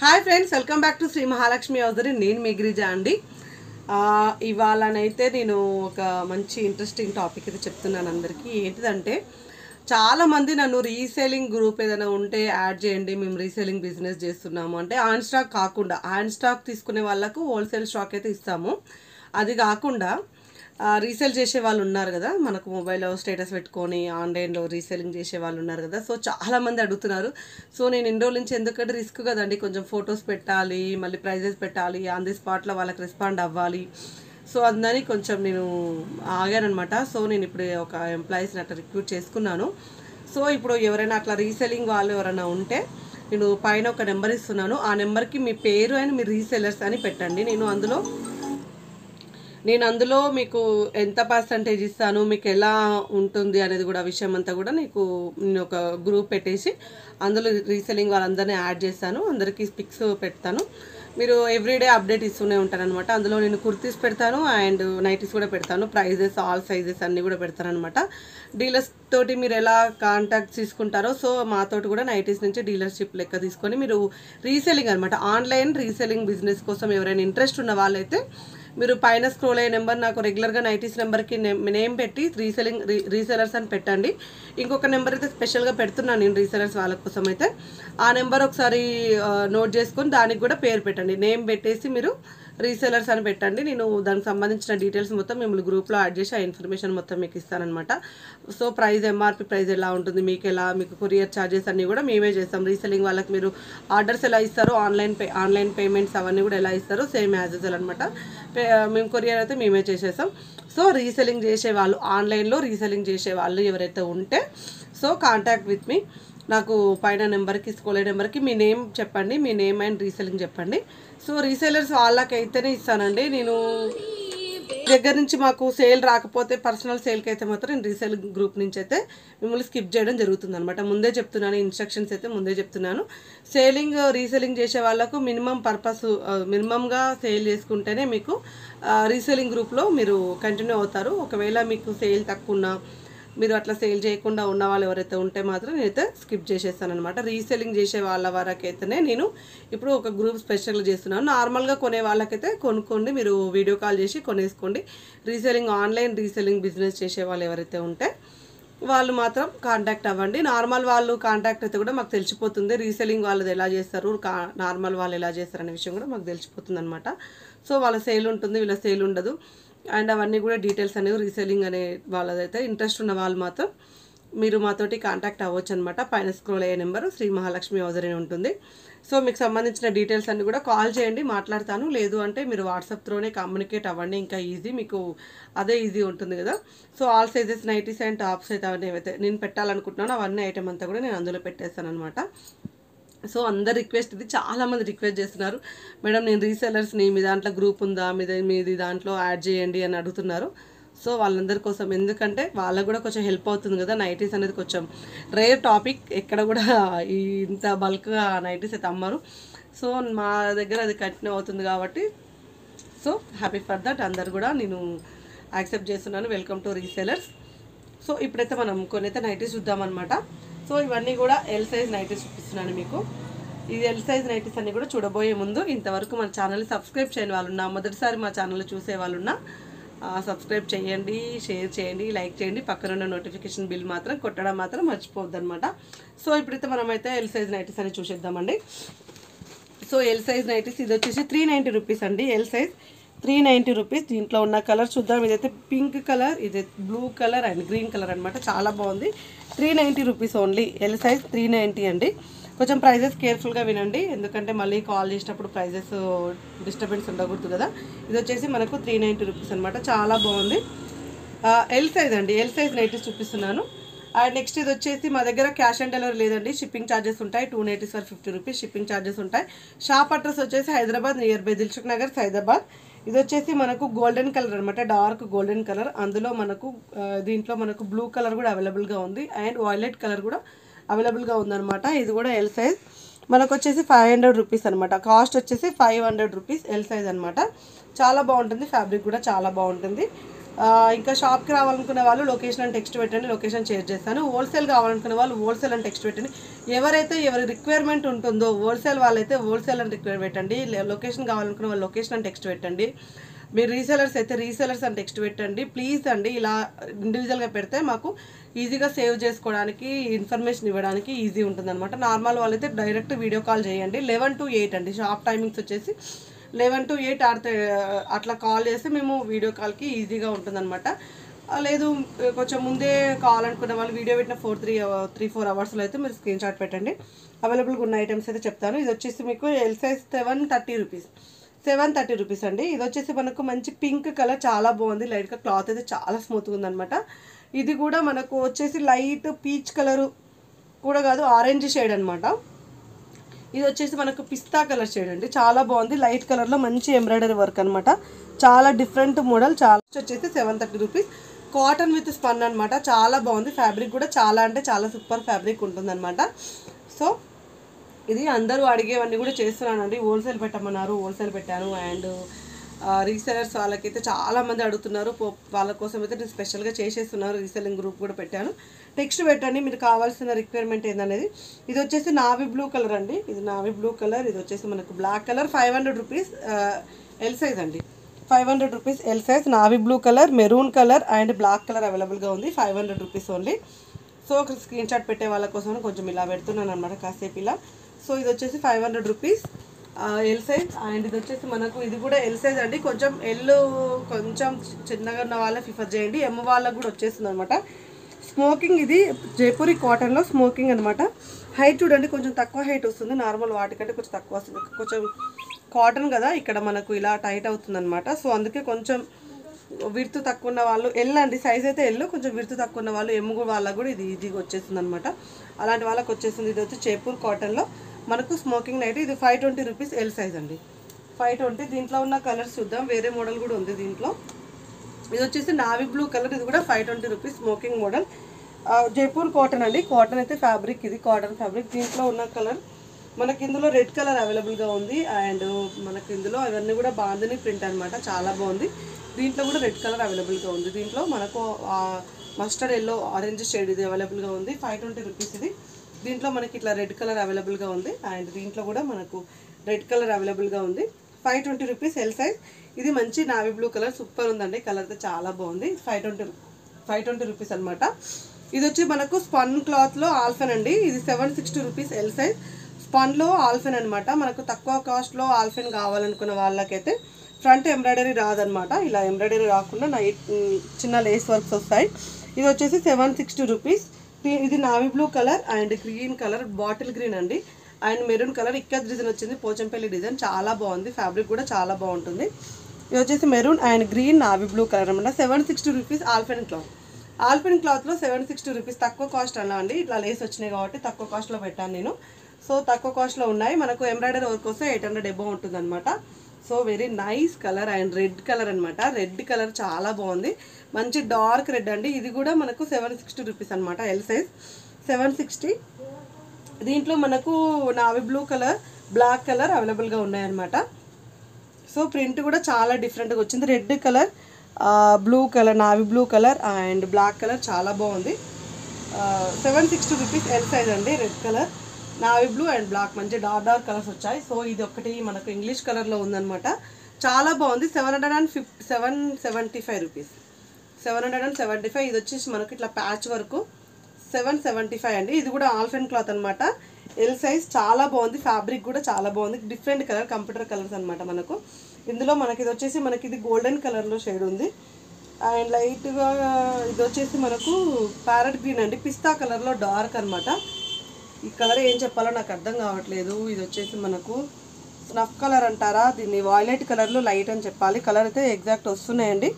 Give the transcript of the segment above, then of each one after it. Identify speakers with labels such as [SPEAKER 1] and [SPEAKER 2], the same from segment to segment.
[SPEAKER 1] Hi friends welcome back to Sri Mahalakshmi hosiery నేను మీ గిరిజా అండి. ఇవాళనైతే నేను ఒక మంచి ఇంట్రెస్టింగ్ టాపిక్ అయితే చెప్తున్నాను అందరికీ. ఏంటిదంటే చాలామంది నన్ను రీసేలింగ్ గ్రూప్ ఏదైనా ఉంటే యాడ్ చేయండి మేము రీసేలింగ్ బిజినెస్ చేస్తున్నాము. అంటే ఆన్ స్టాక్ కాకుండా ఆన్ స్టాక్ తీసుకునే వాళ్ళకు హోల్సేల్ స్టాక్ అయితే ఇస్తాము. అది కాకుండా రీసేల్ చేసే వాళ్ళు ఉన్నారు కదా మనకు మొబైల్లో స్టేటస్ పెట్టుకొని ఆన్లైన్లో రీసేలింగ్ చేసే వాళ్ళు ఉన్నారు కదా. సో చాలా మంది అడుగుతున్నారు. సో నేను ఎన్ని రోజుల నుంచి ఎందుకంటే రిస్క్ కదండి కొంచెం ఫొటోస్ పెట్టాలి మళ్ళీ ప్రైజెస్ పెట్టాలి ఆన్ ది స్పాట్లో వాళ్ళకి రెస్పాండ్ అవ్వాలి. సో అందుకని కొంచెం నేను ఆగానమాట సో నేను ఇప్పుడు ఒక ఎంప్లాయీస్ని అట్లా రిక్రూట్ చేసుకున్నాను. సో ఇప్పుడు ఎవరైనా అట్లా రీసెలింగ్ వాళ్ళు ఎవరైనా ఉంటే నేను పైన ఒక నెంబర్ ఇస్తున్నాను. ఆ నెంబర్కి మీ పేరు అని మీ రీసెలర్స్ అని పెట్టండి. నేను అందులో నేను అందులో మీకు ఎంత పర్సంటేజ్ ఇస్తాను మీకు ఎలా ఉంటుంది అనేది కూడా విషయం అంతా కూడా నీకు నేను ఒక గ్రూప్ పెట్టేసి అందులో రీసెలింగ్ వాళ్ళందరినీ యాడ్ చేస్తాను అందరికీ పిక్స్ పెడతాను. మీరు ఎవ్రీడే అప్డేట్ ఇస్తూనే ఉంటారనమాట అందులో నేను కుర్తీస్ పెడతాను అండ్ నైటీస్ కూడా పెడతాను. ప్రైజెస్ ఆల్ సైజెస్ అన్నీ కూడా పెడతానమాట డీలర్స్ తోటి మీరు ఎలా కాంటాక్ట్ తీసుకుంటారో సో మాతోటి కూడా నైటీస్ నుంచి డీలర్షిప్ లెక్క తీసుకొని మీరు రీసెలింగ్ అనమాట ఆన్లైన్ రీసెలింగ్ బిజినెస్ కోసం ఎవరైనా ఇంట్రెస్ట్ ఉన్న వాళ్ళైతే మీరు పైన స్క్రోల్ అయ్యే నెంబర్ నాకు రెగ్యులర్గా నైటీస్ నెంబర్కి నేమ్ పెట్టి రీసెలింగ్ రీసెలర్స్ అని పెట్టండి. ఇంకొక నెంబర్ అయితే స్పెషల్గా పెడుతున్నాను నేను రీసెలర్స్ వాళ్ళ కోసం అయితే. ఆ నెంబర్ ఒకసారి నోట్ చేసుకొని దానికి కూడా పేరు పెట్టండి. నేమ్ పెట్టేసి మీరు రీసెలర్స్ అని పెట్టండి. నేను దానికి సంబంధించిన డీటెయిల్స్ మొత్తం మిమ్మల్ని గ్రూప్లో యాడ్ చేసి ఆ ఇన్ఫర్మేషన్ మొత్తం మీకు ఇస్తానమాట సో ప్రైస్ ఎంఆర్పి ప్రైస్ ఎలా ఉంటుంది మీకు ఎలా మీకు కొరియర్ ఛార్జెస్ అన్నీ కూడా మేమే చేస్తాం. రీసెలింగ్ వాళ్ళకి మీరు ఆర్డర్స్ ఎలా ఇస్తారో ఆన్లైన్ పే ఆన్లైన్ పేమెంట్స్ అవన్నీ కూడా ఎలా ఇస్తారో సేమ్ యాజ్ యూజువల్ అనమాట మేము కొరియర్ అయితే మేమే చేసేస్తాం. సో రీసెలింగ్ చేసే వాళ్ళు ఆన్లైన్లో రీసెలింగ్ చేసే వాళ్ళు ఎవరైతే ఉంటే సో కాంటాక్ట్ విత్ మీ. నాకు పైన నెంబర్కి స్కూల్ నెంబర్కి మీ నేమ్ చెప్పండి మీ నేమ్ అండ్ రీసెలింగ్ చెప్పండి. సో రీసెలర్స్ వాళ్ళకైతేనే ఇస్తానండి. నేను దగ్గర నుంచి మాకు సేల్ రాకపోతే పర్సనల్ సేల్కి అయితే మాత్రం నేను రీసేల్ గ్రూప్ నుంచి అయితే మిమ్మల్ని స్కిప్ చేయడం జరుగుతుంది అనమాట ముందే చెప్తున్నాను ఇన్స్ట్రక్షన్స్ అయితే ముందే చెప్తున్నాను. సేలింగ్ రీసేలింగ్ చేసే వాళ్ళకు మినిమం పర్పస్ మినిమంగా సేల్ చేసుకుంటేనే మీకు రీసేలింగ్ గ్రూప్లో మీరు కంటిన్యూ అవుతారు. ఒకవేళ మీకు సేల్ తక్కువ ఉన్నా మీరు అట్లా సేల్ చేయకుండా ఉన్న వాళ్ళు ఎవరైతే ఉంటే మాత్రం నేనైతే స్కిప్ చేసేస్తాను అనమాట రీసెలింగ్ చేసే వాళ్ళ వరకైతేనే నేను ఇప్పుడు ఒక గ్రూప్ స్పెషల్ చేస్తున్నాను. నార్మల్గా కొనే వాళ్ళకైతే కొనుక్కోండి మీరు వీడియో కాల్ చేసి కొనేసుకోండి. రీసెలింగ్ ఆన్లైన్ రీసెలింగ్ బిజినెస్ చేసే వాళ్ళు ఎవరైతే ఉంటే వాళ్ళు మాత్రం కాంటాక్ట్ అవ్వండి. నార్మల్ వాళ్ళు కాంటాక్ట్ అయితే కూడా మాకు తెలిసిపోతుంది. రీసెలింగ్ వాళ్ళది ఎలా చేస్తారు కా నార్మల్ వాళ్ళు ఎలా చేస్తారు అనే విషయం కూడా మాకు తెలిసిపోతుంది అనమాట సో వాళ్ళ సేల్ ఉంటుంది వీళ్ళ సేల్ ఉండదు. అండ్ అవన్నీ కూడా డీటెయిల్స్ అనేవి రీసేలింగ్ అనే వాళ్ళదైతే ఇంట్రెస్ట్ ఉన్న వాళ్ళు మాత్రం మీరు మాతోటి కాంటాక్ట్ అవ్వచ్చు అనమాట పైన స్క్రోల్ అయ్యే నెంబర్ శ్రీ మహాలక్ష్మి హౌజరీ ఉంటుంది. సో మీకు సంబంధించిన డీటెయిల్స్ అన్ని కూడా కాల్ చేయండి మాట్లాడతాను. లేదు అంటే మీరు వాట్సాప్ త్రోనే కమ్యూనికేట్ అవ్వండి ఇంకా ఈజీ మీకు అదే ఈజీ ఉంటుంది కదా. So all sizes nighties and tops అయితే అవన్నీ ఏవైతే నేను పెట్టాలనుకుంటున్నాను అవన్నీ ఐటమ్ అంతా కూడా నేను అందులో పెట్టేస్తాను అనమాట సో అందరు రిక్వెస్ట్ ఇది చాలా మంది రిక్వెస్ట్ చేస్తున్నారు. మేడం నేను రీసెలర్స్ని మీ దాంట్లో గ్రూప్ ఉందా? మీద మీది దాంట్లో యాడ్ చేయండి అని అడుగుతున్నారు. సో వాళ్ళందరి కోసం ఎందుకంటే వాళ్ళకు కూడా కొంచెం హెల్ప్ అవుతుంది కదా నైటీస్ అనేది కొంచెం. రేర్ టాపిక్ ఎక్కడ కూడా ఇంత బల్క్గా నైటీస్ అయితే అమ్మరు. సో మా దగ్గర అది కంటిన్యూ అవుతుంది కాబట్టి సో హ్యాపీ ఫర్ దట్. అందరు కూడా నేను యాక్సెప్ట్ చేస్తున్నాను. వెల్కమ్ టు రీసెలర్స్ సో ఇప్పుడైతే మనం కొన్ని అయితే నైటీస్ చూద్దామన్నమాట. సో ఇవన్నీ కూడా ఎల్ సైజ్ నైటీస్ చూపిస్తున్నాను మీకు. ఈ ఎల్ సైజ్ నైటీస్ అన్ని కూడా చూడబోయే ముందు ఇంతవరకు మన ఛానల్ సబ్స్క్రైబ్ చేయని వాళ్ళున్నా మొదటిసారి మా ఛానల్ చూసే వాళ్ళున్నా సబ్స్క్రైబ్ చేయండి షేర్ చేయండి లైక్ చేయండి. పక్కనున్న నోటిఫికేషన్ బిల్ మాత్రం కొట్టడం మాత్రం మర్చిపోవద్దు అనమాట సో ఇప్పుడైతే మనమైతే ఎల్ సైజ్ నైటీస్ అని చూసేద్దామండి. సో ఎల్ సైజ్ నైటీస్ ఇది వచ్చేసి త్రీ నైంటీ రూపీస్ అండి. L size three ninety rupees. దీంట్లో ఉన్న కలర్ చూద్దాం. ఇదైతే పింక్ కలర్ ఇది blue colour and green colour అనమాట చాలా బాగుంది. Three ninety rupees only. L size three ninety అండి. కొంచెం ప్రైజెస్ కేర్ఫుల్గా వినండి. ఎందుకంటే మళ్ళీ కాల్ చేసినప్పుడు ప్రైజెస్ డిస్టర్బెన్స్ ఉండకూడదు కదా. ఇది వచ్చేసి మనకు త్రీ నైంటీ రూపీస్ అనమాట చాలా బాగుంది. ఎల్ సైజ్ అండి. ఎల్ సైజ్ నైటీస్ చూపిస్తున్నాను. అండ్ నెక్స్ట్ ఇది వచ్చేసి మా దగ్గర క్యాష్ ఆన్ డెలివరీ లేదండి. షిప్పింగ్ ఛార్జెస్ ఉంటాయి. Two nighties for fifty rupees shipping charges ఉంటాయి. షాప్ అడ్రస్ వచ్చేసి హైదరాబాద్ నియర్ బై దిల్సుఖ్ నగర్ హైదరాబాద్ ఇది వచ్చేసి మనకు గోల్డెన్ కలర్ అనమాట డార్క్ గోల్డెన్ కలర్. అందులో మనకు దీంట్లో మనకు బ్లూ కలర్ కూడా అవైలబుల్గా ఉంది. అండ్ వైలెట్ కలర్ కూడా అవైలబుల్గా ఉందన్నమాట. ఇది కూడా ఎల్ సైజ్ మనకు వచ్చేసి ఫైవ్ హండ్రెడ్ రూపీస్ అనమాట కాస్ట్ వచ్చేసి five hundred rupees L size అనమాట చాలా బాగుంటుంది. ఫ్యాబ్రిక్ కూడా చాలా బాగుంటుంది. ఇంకా షాప్కి రావాలనుకునే వాళ్ళు లొకేషన్ అని టెక్స్ట్ పెట్టండి లొకేషన్ షేర్ చేస్తాను. హోల్సేల్ కావాలనుకునే వాళ్ళు హోల్సేల్ అని టెక్స్ట్ పెట్టండి. ఎవరైతే ఎవరి రిక్వైర్మెంట్ ఉంటుందో హోల్సేల్ వాళ్ళైతే హోల్సేల్ అని రిక్వైర్ పెట్టండి. లొకేషన్ కావాలనుకునే వాళ్ళు లొకేషన్ అని టెక్స్ట్ పెట్టండి. మీరు రీసెలర్స్ అయితే రీసెలర్స్ అని టెక్స్ట్ పెట్టండి. ప్లీజ్ అండి ఇలా ఇండివిజువల్గా పెడితే మాకు ఈజీగా సేవ్ చేసుకోవడానికి ఇన్ఫర్మేషన్ ఇవ్వడానికి ఈజీ ఉంటుందన్నమాట. నార్మల్ వాళ్ళైతే డైరెక్ట్ వీడియో కాల్ చేయండి. లెవెన్ టు ఎయిట్ అండి. షాప్ టైమింగ్స్ వచ్చేసి లెవెన్ టు ఎయిట్ ఆడితే అట్లా కాల్ చేస్తే మేము వీడియో కాల్కి ఈజీగా ఉంటుందన్నమాట. లేదు కొంచెం ముందే కావాలనుకున్న వాళ్ళు వీడియో పెట్టిన ఫోర్ త్రీ త్రీ ఫోర్ అవర్స్లో అయితే మీరు స్క్రీన్ షాట్ పెట్టండి. అవైలబుల్గా ఉన్న ఐటమ్స్ అయితే చెప్తాను. ఇది వచ్చేసి మీకు L size seven thirty rupees. Seven thirty rupees అండి. ఇది వచ్చేసి మనకు మంచి పింక్ కలర్ చాలా బాగుంది. లైట్గా క్లాత్ అయితే చాలా స్మూత్గా ఉందన్నమాట. ఇది కూడా మనకు వచ్చేసి లైట్ పీచ్ కలరు కూడా కాదు ఆరెంజ్ షేడ్ అనమాట ఇది వచ్చేసి మనకు పిస్తా కలర్ షేడ్ అండి. చాలా బాగుంది. లైట్ కలర్లో మంచి ఎంబ్రాయిడరీ వర్క్ అనమాట చాలా డిఫరెంట్ మోడల్ చాలా వచ్చేసి seven thirty rupees cotton with spun అనమాట చాలా బాగుంది. ఫ్యాబ్రిక్ కూడా చాలా అంటే చాలా సూపర్ ఫ్యాబ్రిక్ ఉంటుందన్నమాట. సో ఇది అందరూ అడిగేవన్నీ కూడా చేస్తున్నానండి. హోల్సేల్ పెట్టమన్నారు. హోల్సేల్ పెట్టాను. అండ్ రీసెలర్స్ వాళ్ళకైతే చాలా మంది అడుగుతున్నారు. వాళ్ళ కోసం అయితే నేను స్పెషల్గా చేసేస్తున్నారు. రీసెలింగ్ గ్రూప్ కూడా పెట్టాను. టెక్స్ట్ పెట్టండి. మీరు కావాల్సిన రిక్వైర్మెంట్ ఏందనేది. ఇది వచ్చేసి నావి బ్లూ కలర్ అండి. ఇది నావి బ్లూ కలర్ ఇది వచ్చేసి మనకు black colour five hundred rupees L size అండి. Five hundred rupees L size navy blue colour maroon colour and black colour అవైలబుల్గా ఉంది. Five hundred rupees only so ఒక స్క్రీన్ షాట్ పెట్టే వాళ్ళ కోసం కొంచెం ఇలా పెడుతున్నాను అనమాట కాసేపు ఇలా. సో ఇది వచ్చేసి five hundred rupees L size and ఇది వచ్చేసి మనకు ఇది కూడా ఎల్ సైజ్ అండి. కొంచెం ఎల్ కొంచెం చిన్నగా ఉన్న వాళ్ళే ప్రిఫర్ చేయండి. ఎమ్ వాళ్ళకు కూడా వచ్చేస్తుంది అనమాట స్మోకింగ్ ఇది జైపూరి కాటన్లో స్మోకింగ్ అనమాట హైట్ చూడండి కొంచెం తక్కువ హైట్ వస్తుంది. నార్మల్ వాటికంటే కొంచెం తక్కువ వస్తుంది. కొంచెం కాటన్ కదా ఇక్కడ మనకు ఇలా టైట్ అవుతుంది అనమాట సో అందుకే కొంచెం విడుతు తక్కువ ఉన్న వాళ్ళు ఎల్ అండి సైజ్ అయితే ఎల్లు కొంచెం విడుతు తక్కువ ఉన్న వాళ్ళు ఎమ్ము వాళ్ళకు కూడా ఇది ఈజీగా వచ్చేస్తుంది అనమాట అలాంటి వాళ్ళకి వచ్చేస్తుంది. ఇది వచ్చి చేపూర్ కాటన్లో మనకు స్మోకింగ్ నైట్ ఇది five twenty rupees L size అండి. ఫైవ్ ట్వంటీ దీంట్లో ఉన్న కలర్స్ చూద్దాం. వేరే మోడల్ కూడా ఉంది దీంట్లో. ఇది వచ్చేసి నావీ బ్లూ కలర్. ఇది కూడా five twenty rupees smocking model. Jaipur cotton అండి. కాటన్ అయితే ఫ్యాబ్రిక్ ఇది కాటన్ ఫ్యాబ్రిక్ దీంట్లో ఉన్న కలర్ మనకి ఇందులో రెడ్ కలర్ అవైలబుల్గా ఉంది. అండ్ మనకి ఇందులో అవన్నీ కూడా బాందిని ప్రింట్ అనమాట చాలా బాగుంది. దీంట్లో కూడా రెడ్ కలర్ అవైలబుల్గా ఉంది. దీంట్లో మనకు మస్టర్డ్ ఎల్లో ఆరెంజ్ షేడ్ ఇది అవైలబుల్గా ఉంది. ఫైవ్ ట్వంటీ రూపీస్ ఇది. దీంట్లో మనకి ఇట్లా రెడ్ కలర్ అవైలబుల్గా ఉంది. అండ్ దీంట్లో కూడా మనకు రెడ్ కలర్ అవైలబుల్గా ఉంది. Five twenty rupees L size ఇది మంచి నావీ బ్లూ కలర్. సూపర్ ఉందండి. కలర్ అయితే చాలా బాగుంది. Five twenty five twenty rupees అనమాట ఇది వచ్చి మనకు స్పన్ క్లాత్లో ఆల్ఫెన్ అండి. ఇది seven sixty rupees L size స్పన్లో ఆల్ఫెన్ అనమాట మనకు తక్కువ కాస్ట్లో ఆల్ఫెన్ కావాలనుకున్న వాళ్ళకైతే ఫ్రంట్ ఎంబ్రాయిడరీ రాదనమాట ఇలా ఎంబ్రాయిడరీ రాకుండా నైట్ చిన్న లేస్ వర్క్స్ వస్తాయి. ఇది వచ్చేసి సెవెన్ సిక్స్టీ రూపీస్. ఇది navy blue colour and green colour bottle green అండి. అండ్ మెరూన్ కలర్ ఇక్కడ డిజైన్ వచ్చింది. పోచంపల్లి డిజైన్. చాలా బాగుంది. ఫ్యాబ్రిక్ కూడా చాలా బాగుంటుంది. ఇది వచ్చేసి maroon and green navy blue colour అనమాట seven sixty rupees alpine cloth. Alpine క్లాత్లో సెవెన్ సిక్స్టీ రూపీస్. తక్కువ కాస్ట్ అలా అండి. ఇట్లా లేస్ వచ్చినాయి కాబట్టి తక్కువ కాస్ట్లో పెట్టాను నేను. సో తక్కువ కాస్ట్లో ఉన్నాయి. మనకు ఎంబ్రాయిడరీ వర్క్ వస్తే ఎయిట్ హండ్రెడ్ ఎబో ఉంటుంది అనమాట so very nice colour and red colour అనమాట రెడ్ కలర్ చాలా బాగుంది. మంచి డార్క్ రెడ్ అండి. ఇది కూడా మనకు సెవెన్ సిక్స్టీ రూపీస్ అనమాట ఎల్ సైజ్ సెవెన్ సిక్స్టీ దీంట్లో మనకు నావి బ్లూ కలర్ బ్లాక్ కలర్ అవైలబుల్గా ఉన్నాయన్నమాట. సో ప్రింట్ కూడా చాలా డిఫరెంట్గా వచ్చింది. Red colour blue colour navy blue colour and black colour చాలా బాగుంది. Seven sixty rupees L size అండి. Red colour navy blue and black మంచి డార్క్ డార్క్ కలర్స్ వచ్చాయి. సో ఇది ఒకటి మనకు ఇంగ్లీష్ కలర్లో ఉందన్నమాట. చాలా బాగుంది. Seven hundred and fif seven seventy five rupees seven hundred and seventy five ఇది వచ్చేసి మనకి ఇట్లా ప్యాచ్ వరకు. సెవెన్ సెవెంటీ ఫైవ్ అండి. ఇది కూడా ఆల్ఫెన్ క్లాత్ అనమాట ఎల్ సైజ్ చాలా బాగుంది. ఫ్యాబ్రిక్ కూడా చాలా బాగుంది. డిఫరెంట్ కలర్ కంప్యూటర్ కలర్స్ అనమాట మనకు. ఇందులో మనకి ఇది వచ్చేసి మనకి ఇది గోల్డెన్ కలర్లో షేడ్ ఉంది. అండ్ లైట్గా ఇది వచ్చేసి మనకు ప్యారెట్ గ్రీన్ అండి. పిస్తా కలర్లో డార్క్ అనమాట ఈ కలర్ ఏం చెప్పాలో నాకు అర్థం కావట్లేదు. ఇది వచ్చేసి మనకు స్నఫ్ కలర్ అంటారా? దీన్ని వాయిలెట్ కలర్లో లైట్ అని చెప్పాలి. కలర్ అయితే ఎగ్జాక్ట్ వస్తున్నాయండి.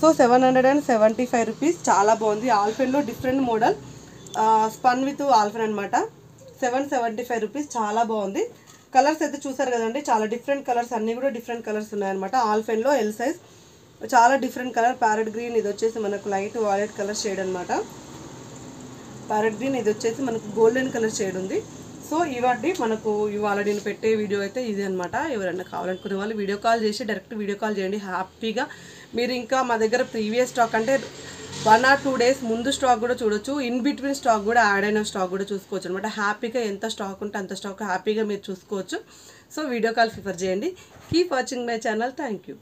[SPEAKER 1] So seven hundred and seventy five rupees. చాలా బాగుంది. ఆల్ఫెన్లో different model. Spun with alpine అనమాట సెవెన్ సెవెంటీ ఫైవ్ రూపీస్. చాలా బాగుంది. కలర్స్ అయితే చూసారు కదండి. చాలా డిఫరెంట్ కలర్స్. అన్నీ కూడా డిఫరెంట్ కలర్స్ ఉన్నాయన్నమాట. ఆల్ఫెన్లో ఎల్ సైజ్. చాలా డిఫరెంట్ కలర్. Parrot green. ఇది వచ్చేసి మనకు లైట్ వాయిలెట్ కలర్ షేడ్ అనమాట ప్యారెట్ గ్రీన్. ఇది వచ్చేసి మనకు గోల్డెన్ కలర్ షేడ్ ఉంది. సో ఇవన్నీ మనకు ఇవాళ నేను పెట్టే వీడియో అయితే ఇది అనమాట ఎవరైనా కావాలనుకునే వాళ్ళు వీడియో కాల్ చేసి డైరెక్ట్ వీడియో కాల్ చేయండి. హ్యాపీగా మీరు ఇంకా మా దగ్గర ప్రీవియస్ స్టాక్ అంటే వన్ ఆర్ టూ డేస్ ముందు స్టాక్ కూడా చూడొచ్చు. ఇన్ బిట్వీన్ స్టాక్ కూడా యాడ్ అయిన స్టాక్ కూడా చూసుకోవచ్చు అనమాట హ్యాపీగా ఎంత స్టాక్ ఉంటే అంత స్టాక్ హ్యాపీగా మీరు చూసుకోవచ్చు. సో వీడియో కాల్ ప్రిఫర్ చేయండి. Keep watching my channel thank you